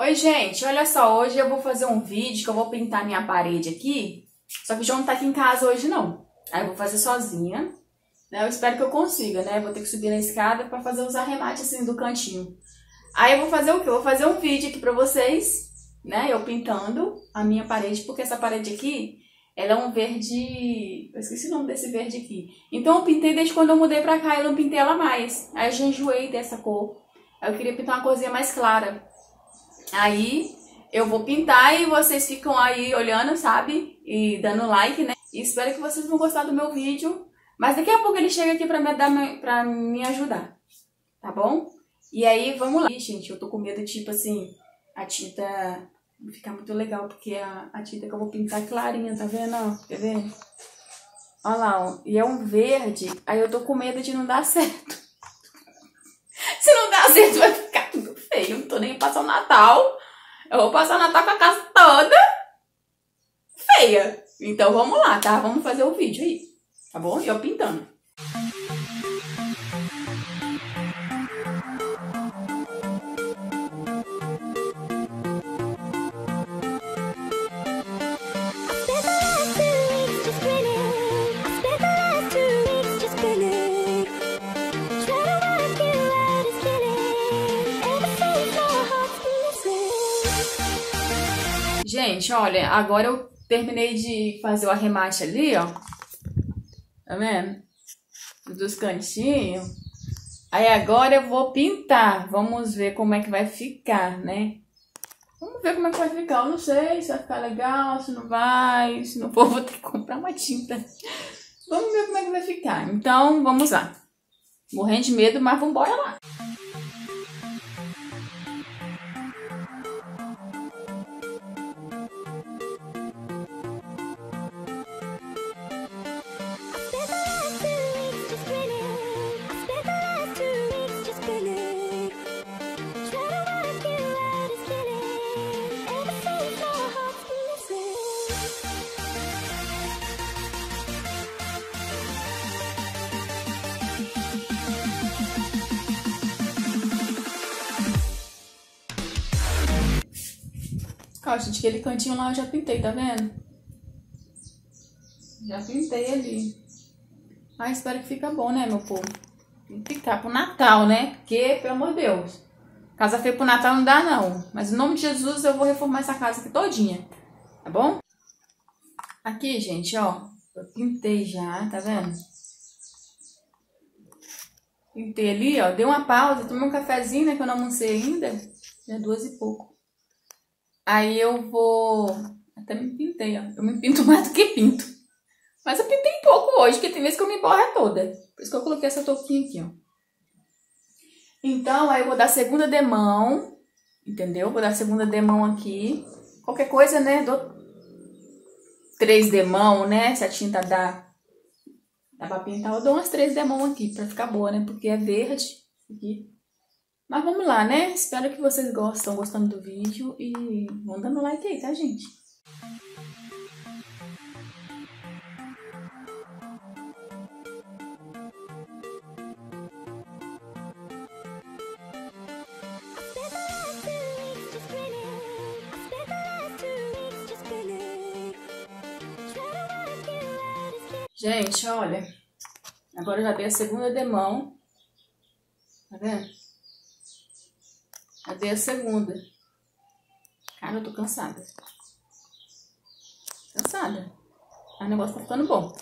Oi, gente, olha só, hoje eu vou fazer um vídeo que eu vou pintar minha parede aqui, só que o João não tá aqui em casa hoje não. Aí eu vou fazer sozinha, né? Eu espero que eu consiga, né? Vou ter que subir na escada pra fazer os arremates assim do cantinho. Aí eu vou fazer o quê? Eu vou fazer um vídeo aqui pra vocês, né? Eu pintando a minha parede, porque essa parede aqui, ela é um verde... Eu esqueci o nome desse verde aqui. Então eu pintei desde quando eu mudei pra cá, eu não pintei ela mais. Aí eu já enjoei dessa cor. Aí eu queria pintar uma corzinha mais clara. Aí eu vou pintar e vocês ficam aí olhando, sabe? E dando like, né? E espero que vocês vão gostar do meu vídeo. Mas daqui a pouco ele chega aqui pra me, dar, pra me ajudar, tá bom? E aí, vamos lá. Gente, eu tô com medo, tipo assim, a tinta ficar muito legal, porque a, a tinta que eu vou pintar é clarinha, tá vendo? Quer ver? Olha lá, ó. E é um verde, aí eu tô com medo de não dar certo. Se não dar certo, vai nem passando Natal. Eu vou passar o Natal com a casa toda feia. Então vamos lá, tá? Vamos fazer o vídeo aí. Tá bom? Eu pintando. Gente, olha, agora eu terminei de fazer o arremate ali, ó. Tá vendo? Dos cantinhos. Aí agora eu vou pintar. Vamos ver como é que vai ficar, né? Vamos ver como é que vai ficar. Eu não sei se vai ficar legal, se não vai. Se não for, vou ter que comprar uma tinta. Vamos ver como é que vai ficar. Então, vamos lá. Morrendo de medo, mas vamos embora lá. Ó, gente, aquele cantinho lá eu já pintei, tá vendo? Já pintei ali. Ah, espero que fica bom, né, meu povo? Tem que ficar pro Natal, né? Porque, pelo amor de Deus, casa feia pro Natal não dá, não. Mas em nome de Jesus eu vou reformar essa casa aqui todinha, tá bom? Aqui, gente, ó, eu pintei já, tá vendo? Pintei ali, ó, dei uma pausa, tomei um cafezinho, né, que eu não almocei ainda. Já é duas e pouco. Aí eu vou... Até me pintei, ó. Eu me pinto mais do que pinto. Mas eu pintei pouco hoje, porque tem vezes que eu me borra toda. Por isso que eu coloquei essa touquinha aqui, ó. Então, aí eu vou dar segunda demão, entendeu? Vou dar segunda demão aqui. Qualquer coisa, né? Dou três demão, né? Se a tinta dá, dá pra pintar, eu dou umas três demão aqui pra ficar boa, né? Porque é verde aqui. Mas vamos lá, né? Espero que vocês gostam, gostando do vídeo e vão dando like aí, tá, gente? Gente, olha, agora eu já dei a segunda demão, tá vendo? Cadê a segunda? Cara, eu tô cansada. Cansada. o negócio tá ficando bom.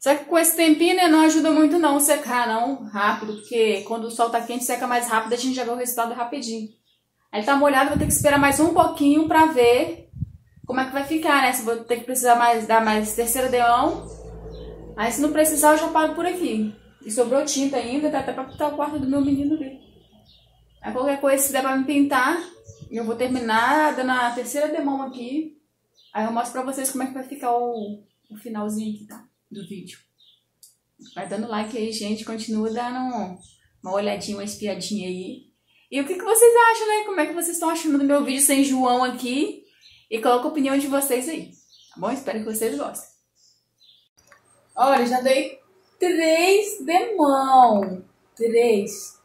Só que com esse tempinho, né, não ajuda muito não secar, não, rápido. Porque quando o sol tá quente, seca mais rápido, a gente já vê o resultado rapidinho. Aí tá molhado, vou ter que esperar mais um pouquinho pra ver como é que vai ficar, né? Se vou ter que precisar mais, dar mais terceira deão. Aí se não precisar, eu já paro por aqui. E sobrou tinta ainda, dá até pra pintar o quarto do meu menino ali. Aí qualquer coisa, se der pra me pintar, eu vou terminar dando a terceira demão aqui. Aí eu mostro pra vocês como é que vai ficar o, o finalzinho aqui, tá? Do vídeo. Vai dando like aí, gente. Continua dando uma olhadinha, uma espiadinha aí. E o que, que vocês acham, né? Como é que vocês estão achando do meu vídeo sem João aqui? E coloca a opinião de vocês aí. Tá bom? Espero que vocês gostem. Olha, já dei três demão. Três.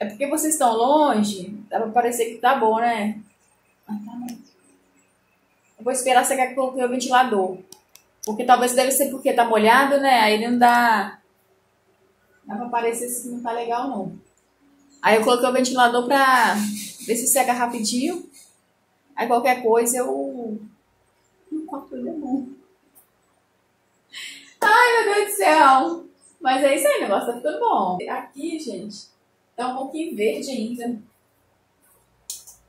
É porque vocês estão longe, dá pra parecer que tá bom, né? Ah, tá bom. Eu vou esperar secar que eu coloquei o ventilador. Porque talvez deve ser porque tá molhado, né? Aí não dá. Dá pra parecer que não tá legal, não. Aí eu coloquei o ventilador pra ver se seca rapidinho. Aí qualquer coisa eu. Não corto ele não. Ai, meu Deus do céu! Mas é isso aí, o negócio tá ficando bom. Aqui, gente, tá um pouquinho verde ainda.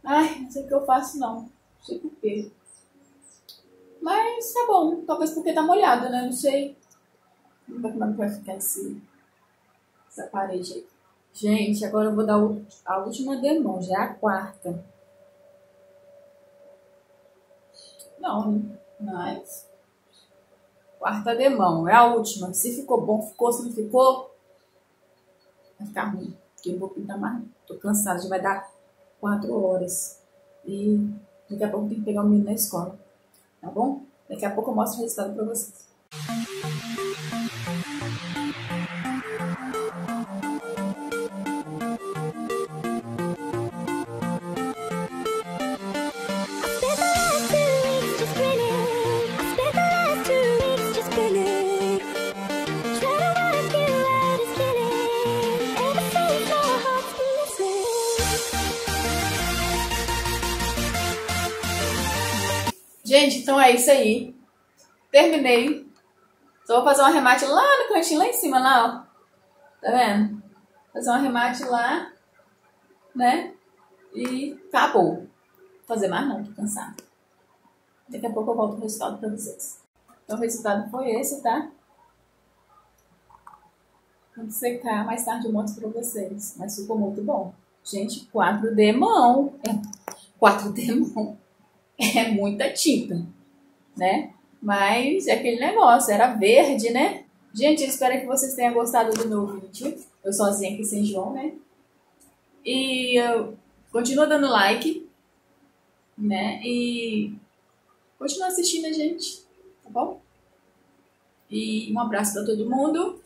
Ai, não sei o que eu faço não. Não sei porquê. Mas tá bom. Talvez porque tá molhado, né? Não sei. Vamos ver como é vai ficar esse, essa parede aí. Gente, agora eu vou dar a última demão, já é a quarta. Não, mas. Quarta demão, é a última. Se ficou bom, ficou. Se não ficou, vai ficar ruim. Porque eu vou pintar mais. Tô cansada, já vai dar quatro horas. E daqui a pouco tem que pegar o menino na escola. Tá bom? Daqui a pouco eu mostro o resultado pra vocês. Gente, então é isso aí. Terminei. Só vou fazer um arremate lá no cantinho, lá em cima, lá, ó. Tá vendo? Fazer um arremate lá, né? E acabou. Vou fazer mais não, tô cansada. Daqui a pouco eu volto o resultado pra vocês. Então o resultado foi esse, tá? Quando secar, mais tarde eu mostro pra vocês. Mas ficou muito bom. Gente, 4D mão. É, 4D mão. é muita tinta, né? Mas é aquele negócio, era verde, né? Gente, eu espero que vocês tenham gostado do meu vídeo. Eu sozinha aqui sem João, né? E uh, continua dando like, né? E continua assistindo a gente, tá bom? E um abraço para todo mundo.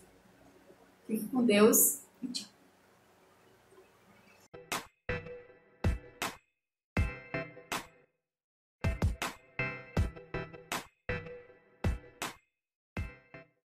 Fique com Deus e tchau.